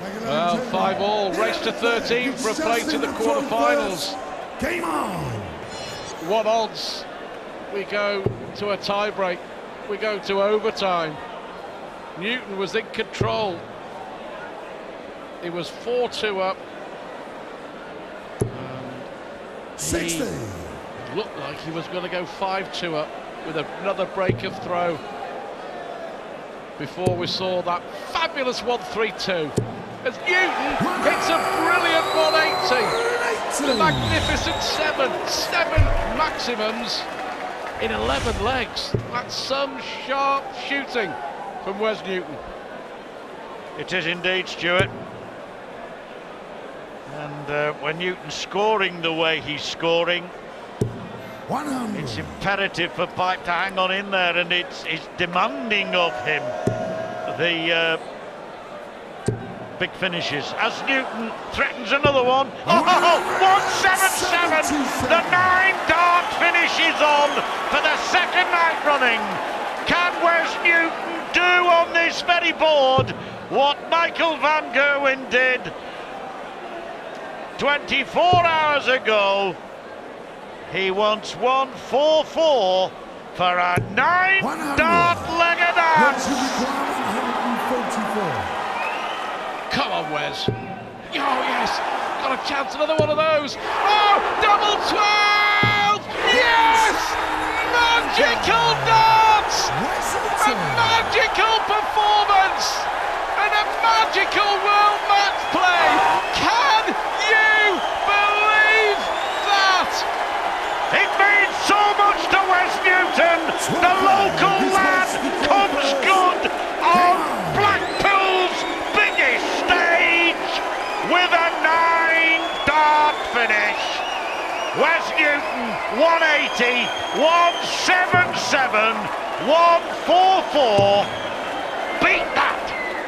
Well, five all, race to 13 for a place in the quarterfinals. Game on! What odds? We go to a tiebreak. We go to overtime. Newton was in control. He was 4-2 up. And 60. he looked like he was going to go 5-2 up with another break of throw before we saw that fabulous 1-3-2 as Newton hits a brilliant 180 the magnificent seven seven maximums in 11 legs that's some sharp shooting from Wes Newton It is indeed, Stuart. And uh, when Newton's scoring the way he's scoring, 100. it's imperative for Pipe to hang on in there, and it's, it's demanding of him the uh, big finishes. As Newton threatens another one. Oh, 177! The nine dart finish is on for the second night running. Can Wes Newton do on this very board what Michael Van Gerwen did 24 hours ago? He wants 144 for a nine dart leg of dance. Race requirement 144. Wes oh yes. Got a chance another one of those. Oh double 12 yes! Magical darts A magical performance! And a magical world match play. Finish. Wes Newton 180, 177, 144. Beat that.